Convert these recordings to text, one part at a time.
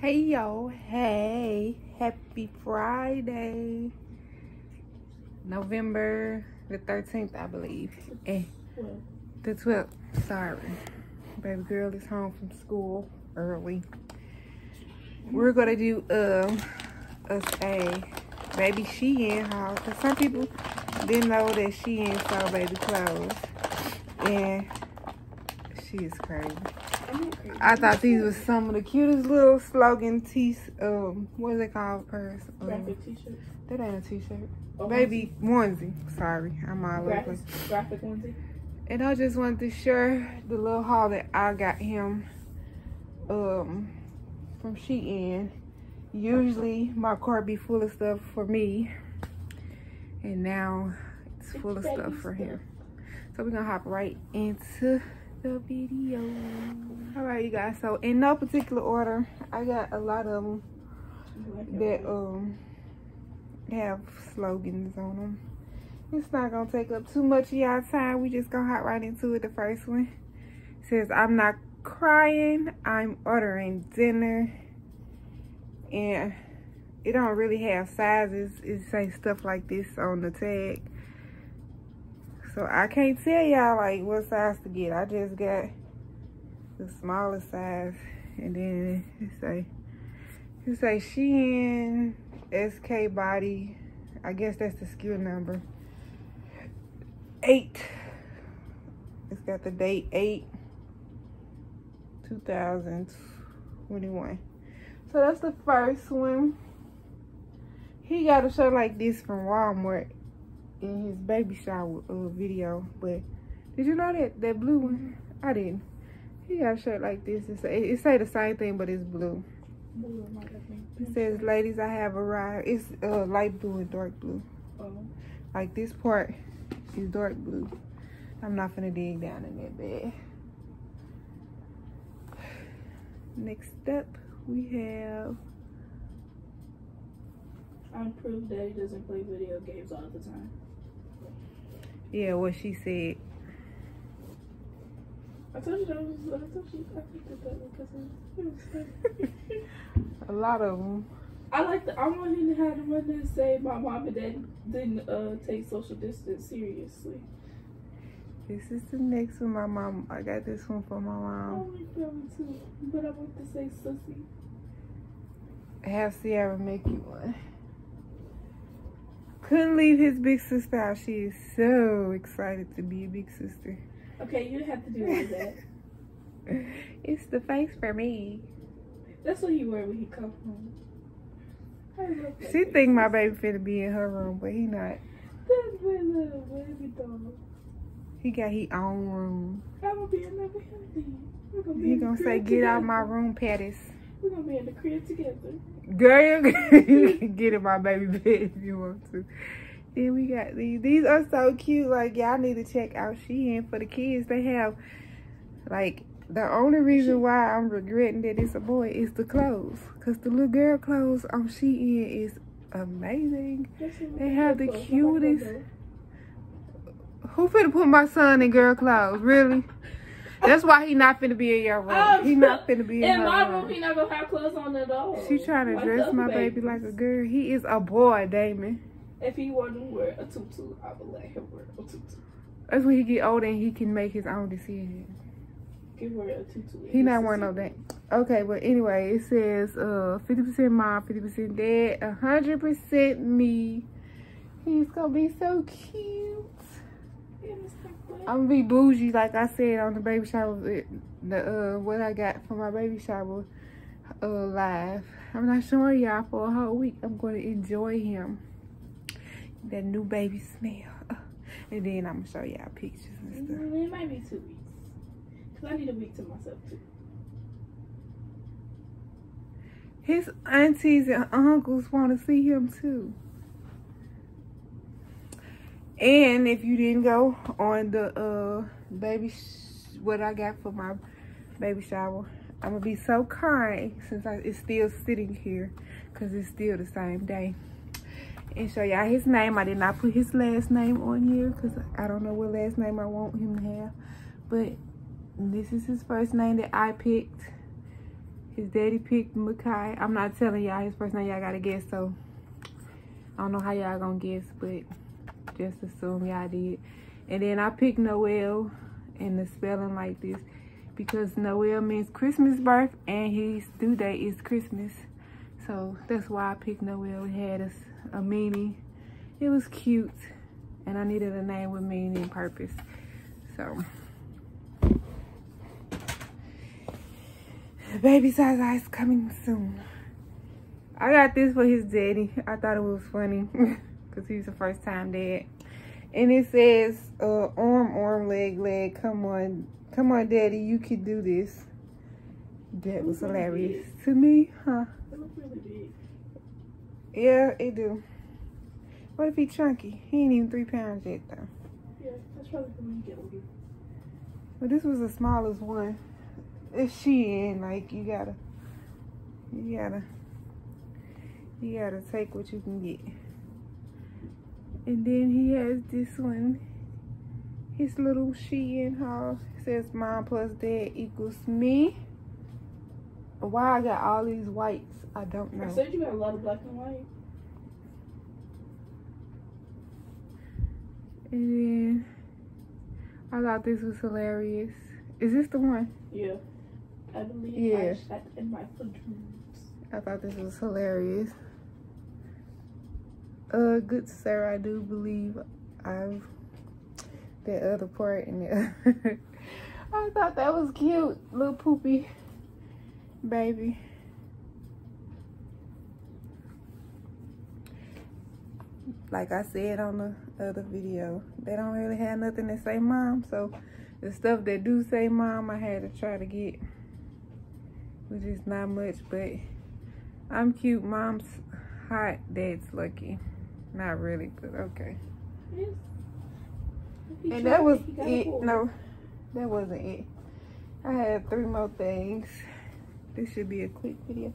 Hey yo, hey, happy Friday. November the 13th, I believe. Eh, the 12th, sorry. Baby girl is home from school early. We're gonna do um us a baby Shein haul. Cause some people didn't know that she Shein saw baby clothes. And she is crazy. I thought these were some of the cutest little slogan tees. Um, what is it called? Purse. Um, Graphic t-shirt. that ain't a t-shirt. Oh, Baby onesie. Sorry, I'm all over. Graphic, graphic onesie. And I just wanted to share the little haul that I got him um from Shein. Usually my cart be full of stuff for me. And now it's full of stuff for him. So we're gonna hop right into the video. All right, you guys. So in no particular order, I got a lot of them that um have slogans on them. It's not gonna take up too much of y'all time. We just gonna hop right into it. The first one says, "I'm not crying. I'm ordering dinner," and it don't really have sizes. It say stuff like this on the tag, so I can't tell y'all like what size to get. I just got the smallest size, and then it say it say Shein SK body. I guess that's the SKU number. Eight. It's got the date eight, 2021. So that's the first one. He got a shirt like this from Walmart in his baby shower uh, video. But did you know that that blue one? I didn't. He got a shirt like this. It say, it say the same thing, but it's blue. It says, ladies, I have arrived. It's uh, light blue and dark blue. Oh, Like this part is dark blue. I'm not gonna dig down in that bed. Next up, we have I'm proof that he doesn't play video games all the time. Yeah, what she said. I told you that was. I told you I picked that because it was. A lot of them. I like the. I want him to have the one that say my mom and dad didn't uh, take social distance seriously. This is the next one. My mom. I got this one for my mom. I like that one too, but I want to say sussy. Have Sierra make you one. Couldn't leave his big sister out. She is so excited to be a big sister. Okay, you have to do like that. It's the face for me. That's what he wear when he come home. She think my baby finna be in her room, but he not. That's my little baby dog. He got his own room. I'm gonna be in there with him then. We're gonna be He gonna say, "Get out my room, Patties." We're gonna be in the crib together. Girl, you can get in my baby bed if you want to. Then we got these. These are so cute. Like y'all need to check out Shein for the kids. They have like the only reason why I'm regretting that it's a boy is the clothes, cause the little girl clothes on Shein is amazing. They have the cutest- Who finna put my son in girl clothes? Really? That's why he not finna be in your room. Um, he not finna be in, In her my room. room, he not gonna have clothes on at all. She trying to dress my baby babies. like a girl. He is a boy, Damon. If he wanted to wear a tutu, I would let him wear a tutu. That's when he get older and he can make his own decision. He can wear a tutu. He not wearing no that. Okay, but anyway, it says uh 50% mom, 50% dad, 100% me. He's gonna be so cute. I'm gonna be bougie, like I said on the baby shower, the uh what I got for my baby shower uh live. I'm not showing y'all for a whole week. I'm gonna enjoy him. That new baby smell. And then I'm gonna show y'all pictures and stuff. It might be two weeks. Cause I need a week to myself too. His aunties and uncles want to see him too. And if you didn't go on the uh baby, what I got for my baby shower, I'm gonna be so kind since I, it's still sitting here, cause it's still the same day. And show y'all his name. I did not put his last name on here, cause I don't know what last name I want him to have. But this is his first name that I picked. His daddy picked Makai. I'm not telling y'all his first name. Y'all gotta guess. So I don't know how y'all gonna guess, but just assume y'all did. And then I picked Noel and the spelling like this because Noel means Christmas birth and his due date is Christmas. So that's why I picked Noel. It had a, a meaning. It was cute and I needed a name with meaning and purpose. So baby size eyes coming soon. I got this for his daddy. I thought it was funny because he's a first time dad. And it says, uh, arm, arm, leg, leg. Come on. Come on, daddy. You can do this. That was hilarious to me, huh? Yeah, it do. What if he chunky? He ain't even three pounds yet, though. Yeah, that's probably when you get older. But this was the smallest one. If she Shein, like, you gotta, you gotta, you gotta take what you can get. And then he has this one. His little she Shein haul. says mom plus dad equals me. Why I got all these whites, I don't know. I said you got a lot of black and white. And then I thought this was hilarious. Is this the one? Yeah. I believe Yeah. I sat in my footprints. I thought this was hilarious. Uh, good sir, I do believe I've that other part in there. I thought that was cute, little poopy baby. Like I said on the other video, they don't really have nothing to say mom, so the stuff that do say mom, I had to try to get, which is not much, but I'm cute. Mom's hot. Dad's lucky. Not really, but okay. Yes. And that was got it. No, that wasn't it. I had three more things. This should be a quick video.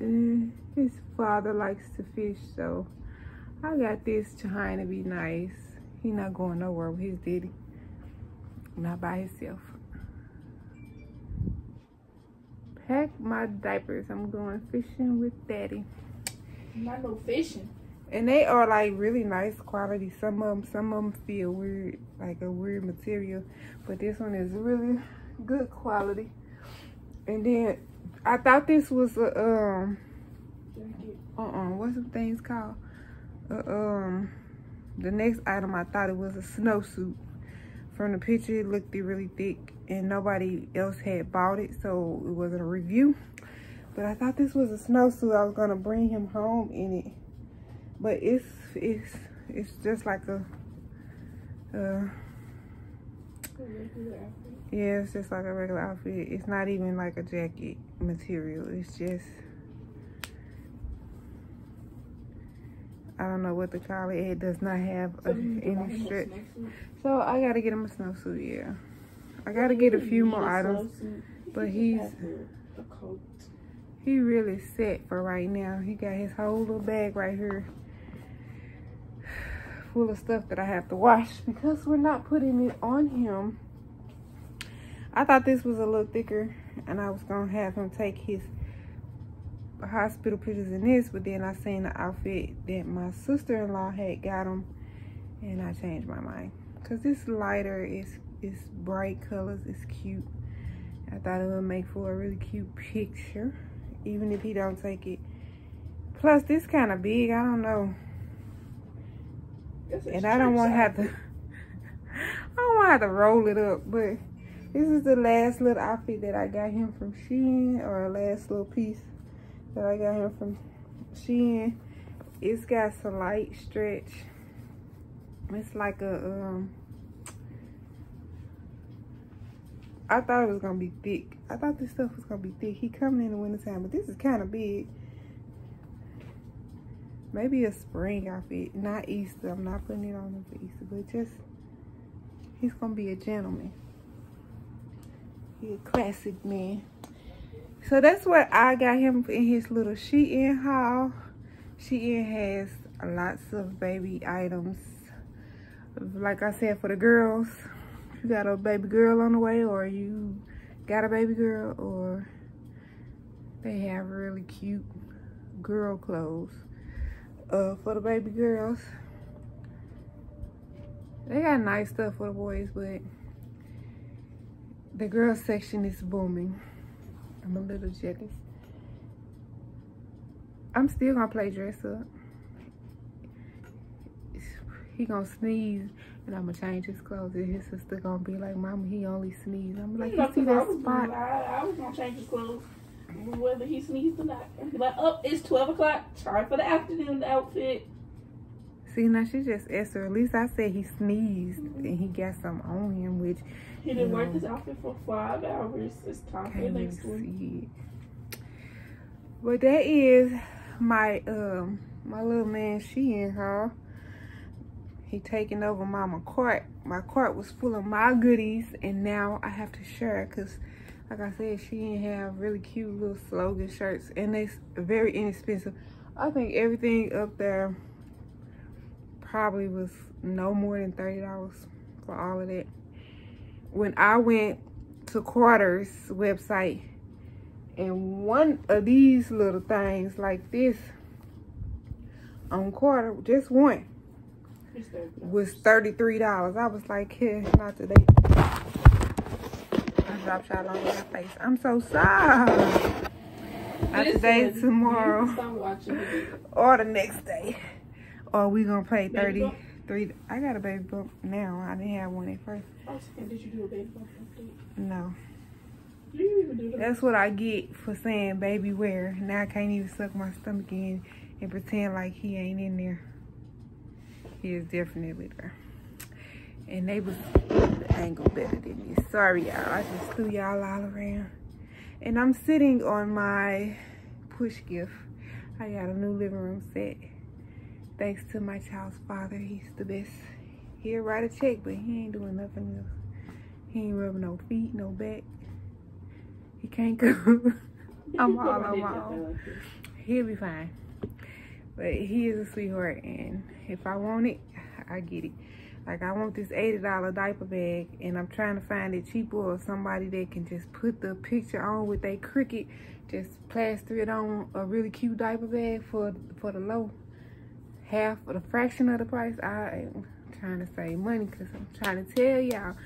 And his father likes to fish, so I got this trying to be nice. He not going nowhere with his daddy. Not by himself. Pack my diapers. I'm going fishing with daddy. Not no fishing. And they are like really nice quality. Some of them, some of them feel weird, like a weird material, but this one is really good quality. And then I thought this was a um, Jacket. uh uh, what's the things called? Uh, um, the next item I thought it was a snowsuit. From the picture, it looked really thick, and nobody else had bought it, so it wasn't a review. But I thought this was a snowsuit. I was gonna bring him home in it but it's it's it's just like a uh A regular outfit. yeah it's just like a regular outfit it's not even like a jacket material it's just I don't know what to call it it does not have a, So any stretch so I gotta get him a snowsuit yeah I gotta get a few more items but he's-. He really set for right now. He got his whole little bag right here full of stuff that I have to wash because we're not putting it on him. I thought this was a little thicker and I was to have him take his hospital pictures in this, but then I seen the outfit that my sister-in-law had got him and I changed my mind. Because this lighter is, is bright colors, it's cute. I thought it would make for a really cute picture even if he don't take it. Plus, this kind of big. I don't know, and I don't want to have to. I don't want to have to roll it up. But this is the last little outfit that I got him from Shein, or last little piece that I got him from Shein. It's got some light stretch. It's like a um. I thought it was gonna be thick. I thought this stuff was gonna be thick. He coming in the wintertime, but this is kind of big. Maybe a spring outfit, not Easter. I'm not putting it on him for Easter, but just he's gonna be a gentleman. He a classic man. So that's what I got him in his little Shein haul. Shein has lots of baby items. Like I said, for the girls, you got a baby girl on the way or you got a baby girl or they have really cute girl clothes uh, for the baby girls. They got nice stuff for the boys, but the girls section is booming. I'm a little jealous. I'm still gonna play dress up. He gonna sneeze and I'm gonna change his clothes and his sister gonna be like, Mama, he only sneezed. I'm like, you see that spot? I, I was gonna change his clothes whether he sneezed or not. And be like, oh, it's 12 o'clock. Time for the afternoon outfit. See, now she just asked her. At least I said he sneezed mm -hmm. and he got some on him, which he didn't wear his outfit for five hours. It's time for next one. But that is my um my little man she Shein haul. He taking over mama cart. My cart was full of my goodies and now I have to share because like I said, she didn't have really cute little slogan shirts and they very inexpensive. I think everything up there probably was no more than $30 for all of that when I went to Carter's website and one of these little things like this on Carter, just one, was $33. I was like, here, not today. I dropped y'all on my face. I'm so sorry. Not today, tomorrow. Or the next day. Or we gonna play 33. I got a baby bump now. I didn't have one at first. Oh, did you do a baby bump? No. That's what I get for saying baby wear. Now I can't even suck my stomach in and pretend like he ain't in there. He is definitely there. And they was the angle better than me. Sorry, y'all. I just threw y'all all around. And I'm sitting on my push gift. I got a new living room set thanks to my child's father. He's the best. He'll write a check, but he ain't doing nothing else. He ain't rubbing no feet, no back. He can't go. I'm all on my own. He'll be fine. But he is a sweetheart, and if I want it, I get it. Like, I want this $80 diaper bag, and I'm trying to find it cheaper or somebody that can just put the picture on with a Cricut, just plaster it on a really cute diaper bag for, for the low half of the fraction of the price. I am trying to save money because I'm trying to tell y'all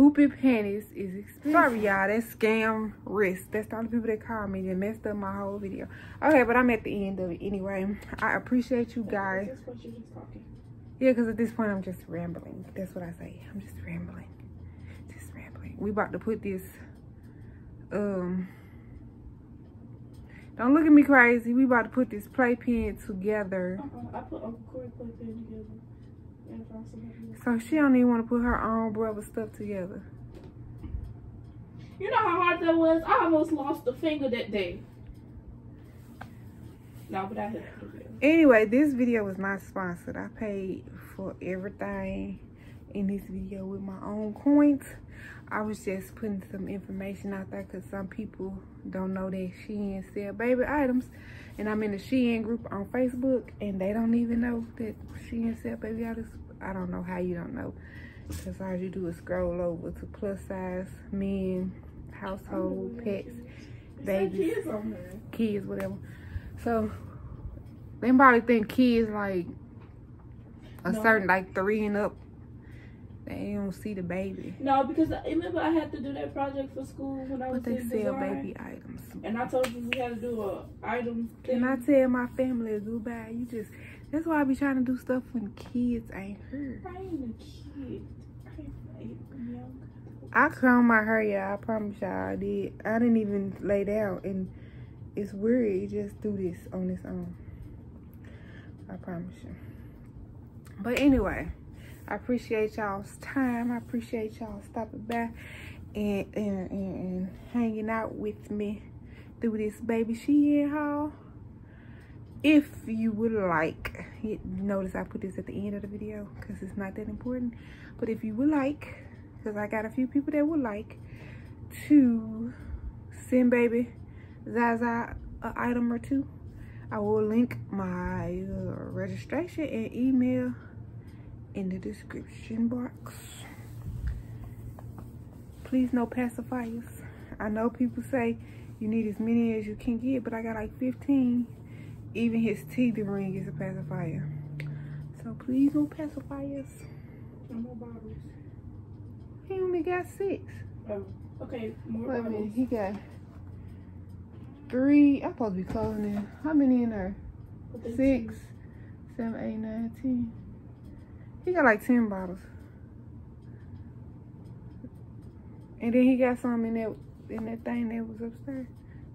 poopy panties is expensive. Sorry, y'all. That's scam risk. That's the only people that call me that messed up my whole video. Okay, but I'm at the end of it anyway. I appreciate you guys. Yeah, because at this point, I'm just rambling. That's what I say. I'm just rambling. Just rambling. We about to put this, um, don't look at me crazy. We about to put this playpen together. Uh -uh, I put Uncle Corey playpen together. So she don't even want to put her own brother stuff together. You know how hard that was? I almost lost a finger that day. No, but I had Anyway, this video was not sponsored. I paid for everything in this video with my own coins. I was just putting some information out there because some people don't know that Shein sell baby items. And I'm in the Shein group on Facebook and they don't even know that Shein sell baby items. I don't know how you don't know. Because all you do is scroll over to plus size, men, household, oh, pets, babies, kids, kids, whatever. So they probably think kids like a no. certain like three and up they don't see the baby. No, because I remember I had to do that project for school when I was but they sell design. baby items. And I told you we had to do a item. Thing. I tell my family goodbye? You just that's why I be trying to do stuff when kids ain't here. I ain't a kid. I ain't young. I comb my hair, y'all. I promise y'all I did. I didn't even lay down, and it's weird. You just do this on its own. I promise you. But anyway. I appreciate y'all's time. I appreciate y'all stopping by and, and, and, hanging out with me through this baby Shein haul. If you would like, notice I put this at the end of the video because it's not that important. But if you would like, because I got a few people that would like to send baby Zaza an item or two, I will link my uh, registration and email in the description box. please no pacifiers. I know people say you need as many as you can get, but I got like 15. Even his teeth ring is a pacifier. So please no pacifiers. No more bottles. He only got six. Oh, okay. More Wait a bottles. minute, he got three. I'm supposed to be closing in. How many in there? Six, seven, eight, nine, ten. He got like ten bottles. And then he got some in that in that thing that was upstairs.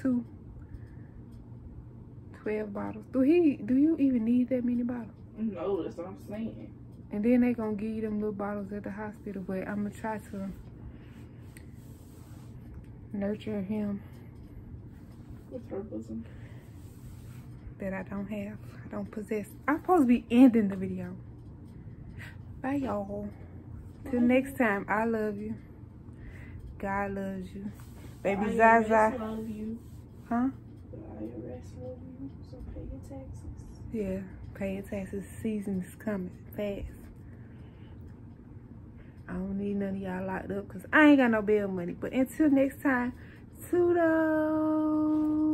Two. Twelve bottles. Do he do you even need that many bottles? No, that's what I'm saying. And then they gonna give you them little bottles at the hospital, but I'm gonna try to nurture him With herbalism. that I don't have. I don't possess. I'm supposed to be ending the video. Bye y'all. Till next time, I love you. God loves you. Baby The Zaza. Love you. Huh? The IRS love you. So pay your taxes. Yeah. Pay your taxes. Season is coming fast. I don't need none of y'all locked up because I ain't got no bail money. But until next time, toodles.